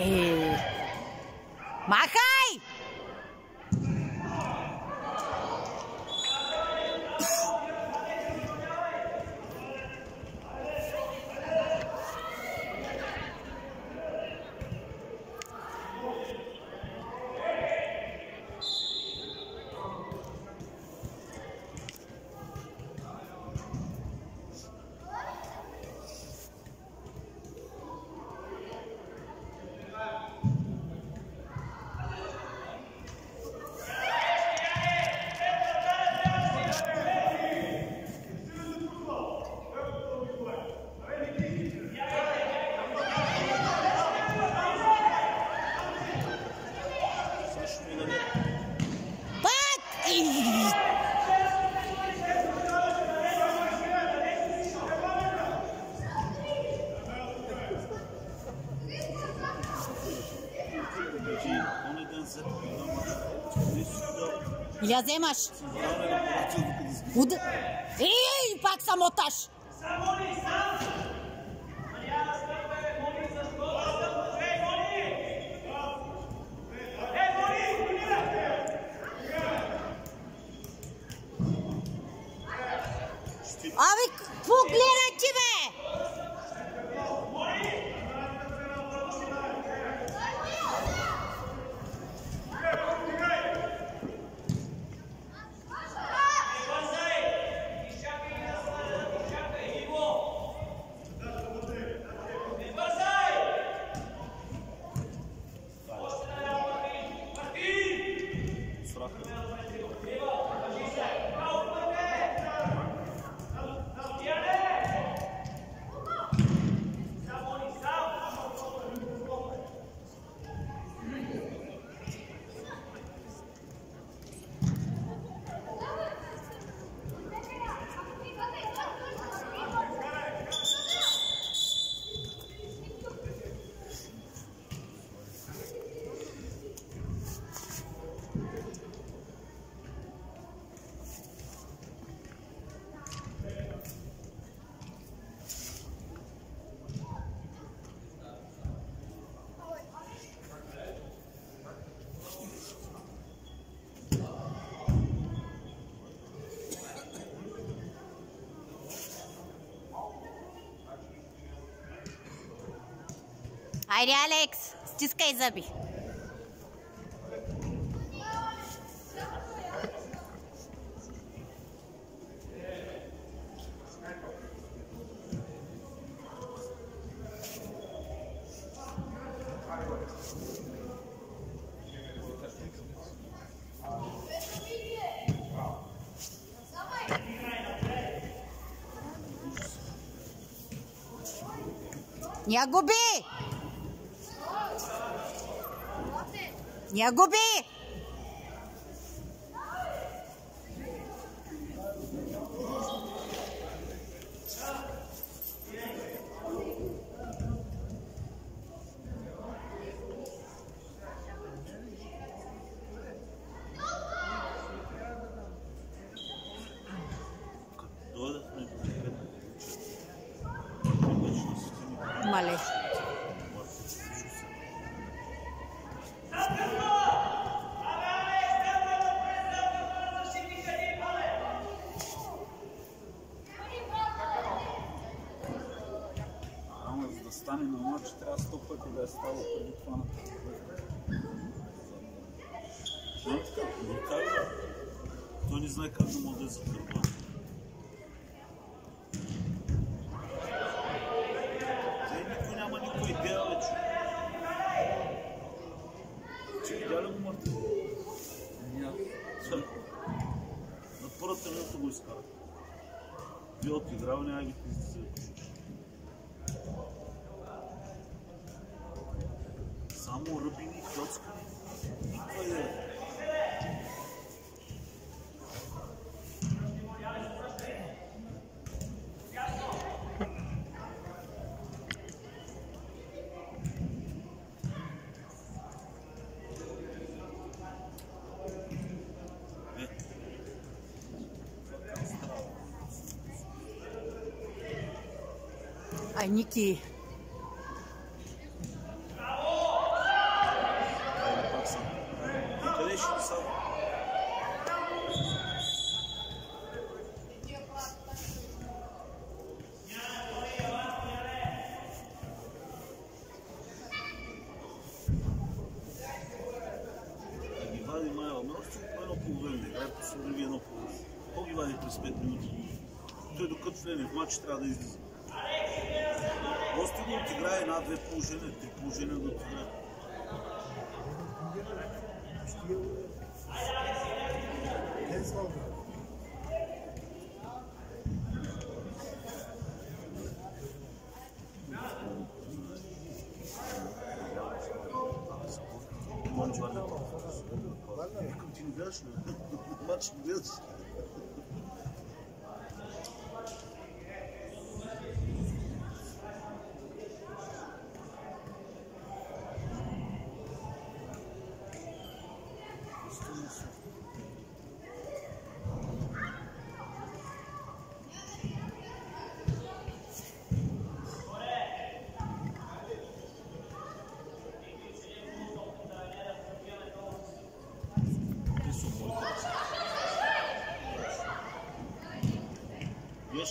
¡Ay! ¡Maja! Jazemaš. Uda... Ej, pak sam otaš. Samo Айри, Алекс, стискай забей. Не губи! 尼古丁。наступна куди стало політва. Чітка, лікарня. Хто не знає, як молодець закриває. Айники. По 25 минути. Той докато влезе в матч трябва да излиза. Просто го отигра една-две положения, три положения го отигра. Manchmal wird es.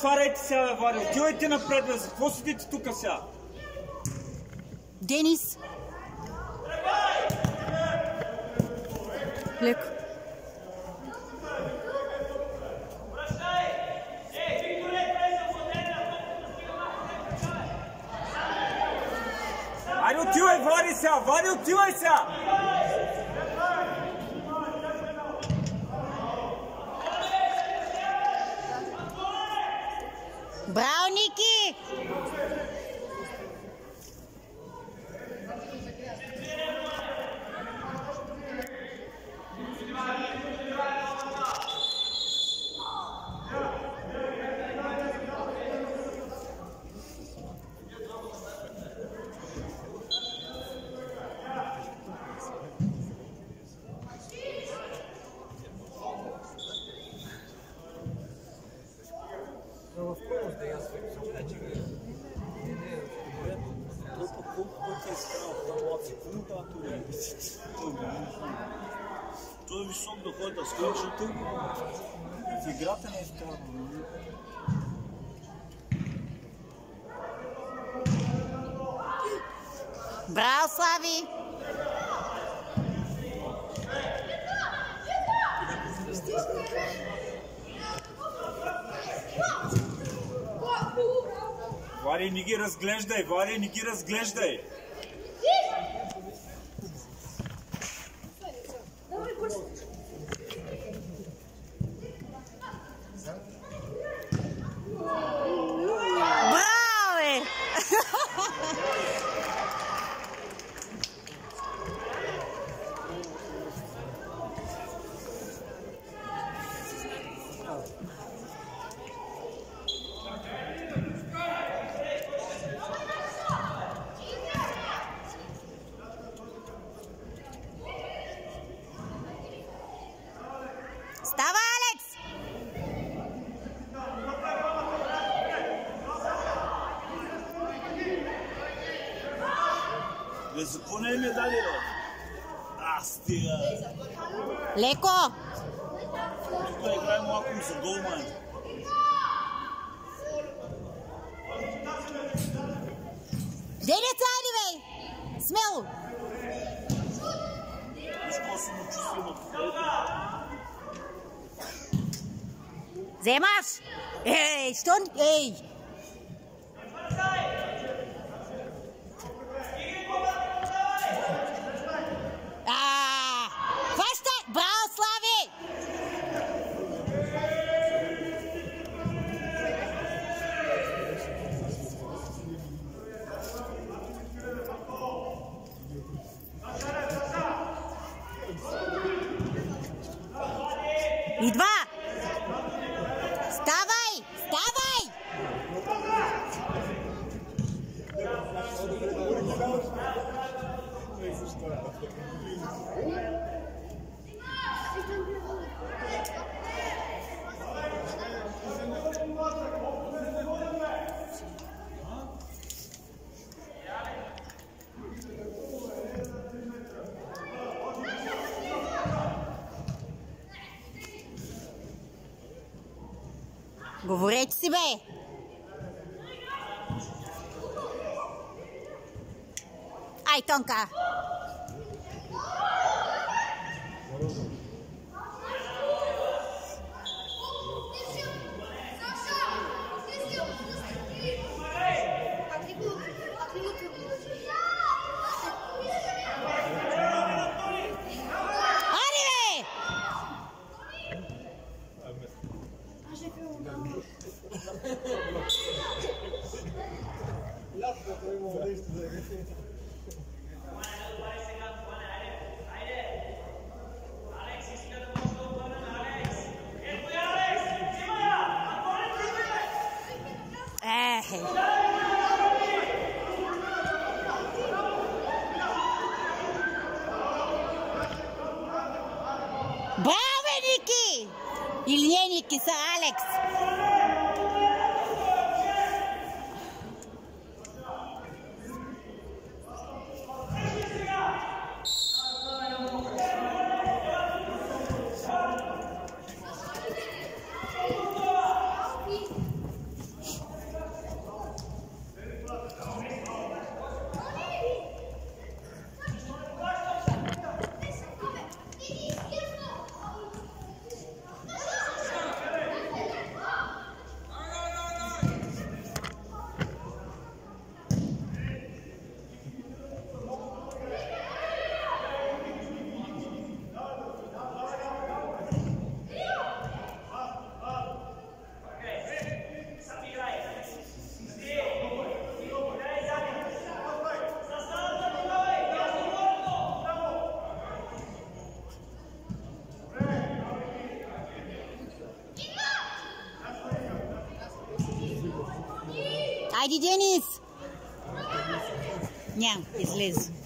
затваряйте се, Ваня. Отивайте напред. За какво седите тук сега? Денис. Леко. тук, до хората е скочат тук. В играта не е вкарвам. Браво, Слави! Влади, не ги разглеждай! Влади, не ги разглеждай! 出ます。えい、人に、えい、Говорете си, бе! Ай, Тонка! Hi, Dennis. Yeah, it's Liz.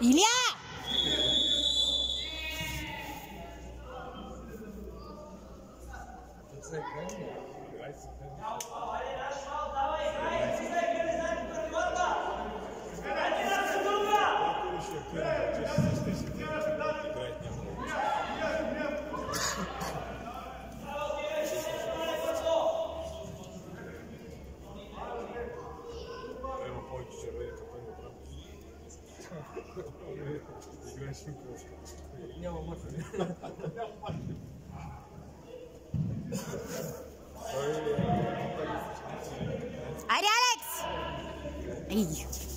Ilia. 哎呀。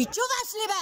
기초가 슬레바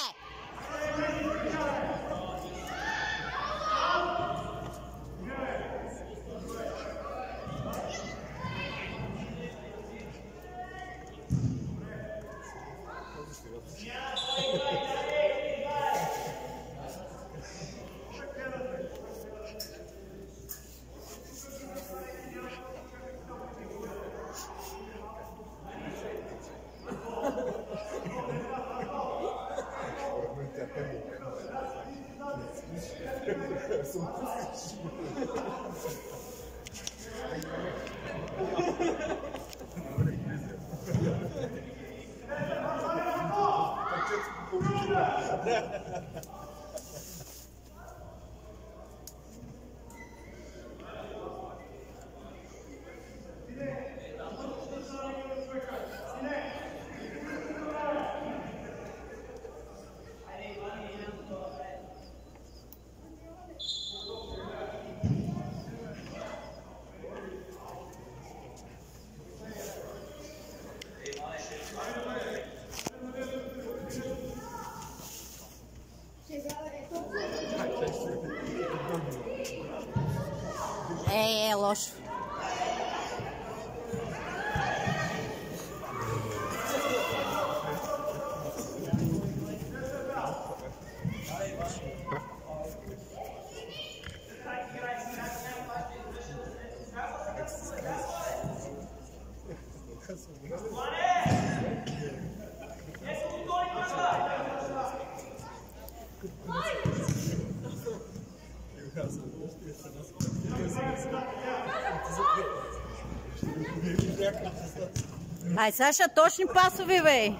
var. Ай, Саша, точни пасови, бе!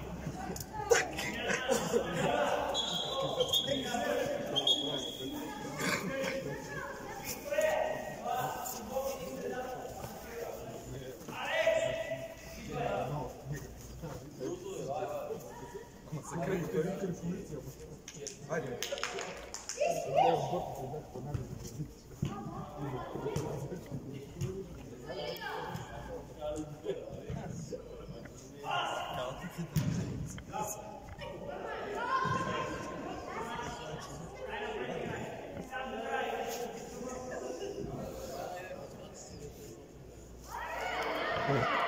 Thank.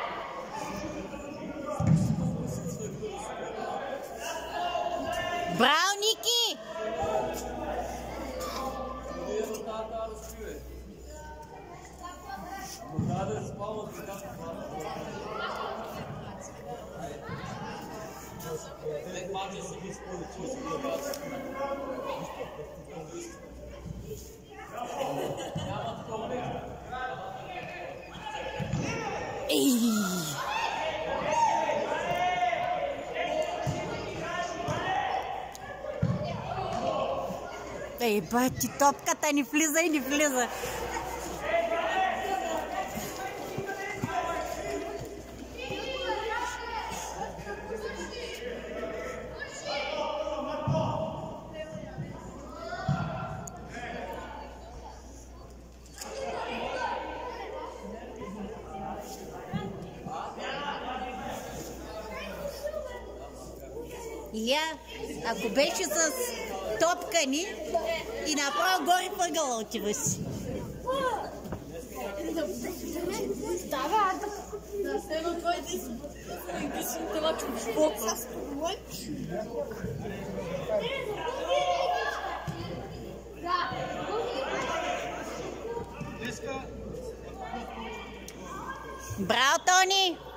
Ей, бати, топката ни влиза и ни влиза. Илия, ако беше с топка ни и направо горе въгъла отиваш. Става, да се едно това и да си това чувството. Браво, Тони!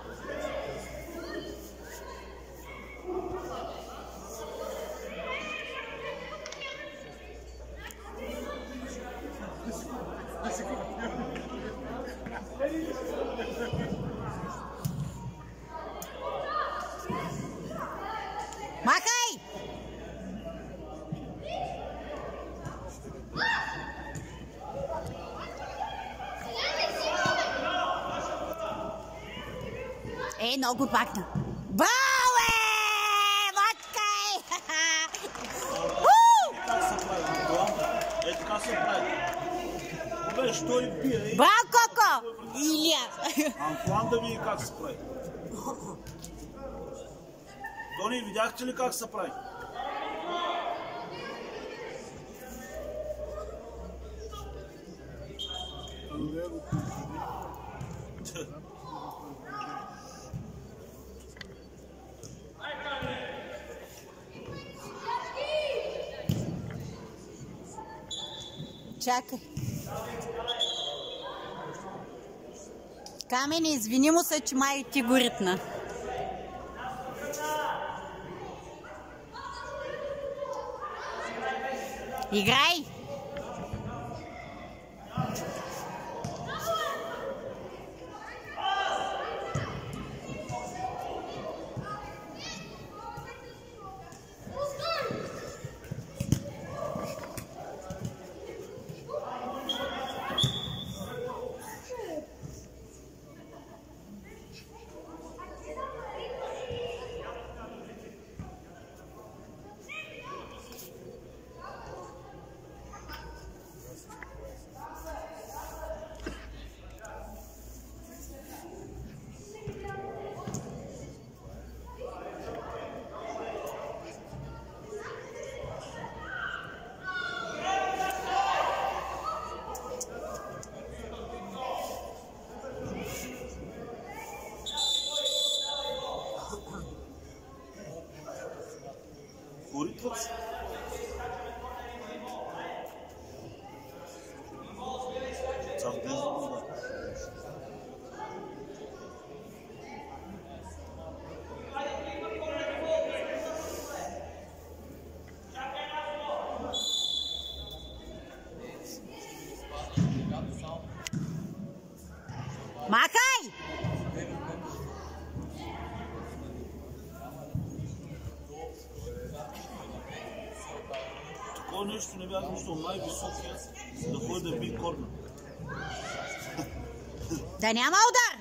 Wow, gut, Wagner. Wow! Что и Бакоко! Или... Антуан да види как се. Тони, видяхте ли как се? Yeah. Чакай. Камен, извини му се, че май ти го ритна. Играй! Ultras виждал най-високия да ходи да би корна. Да няма удар!